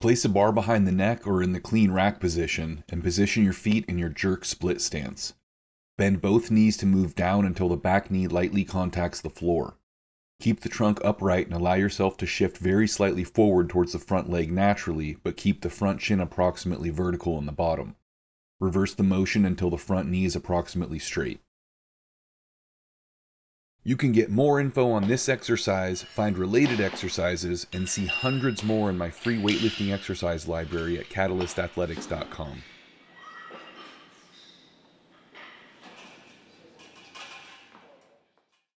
Place a bar behind the neck or in the clean rack position and position your feet in your jerk split stance. Bend both knees to move down until the back knee lightly contacts the floor. Keep the trunk upright and allow yourself to shift very slightly forward towards the front leg naturally, but keep the front shin approximately vertical in the bottom. Reverse the motion until the front knee is approximately straight. You can get more info on this exercise, find related exercises, and see hundreds more in my free weightlifting exercise library at catalystathletics.com.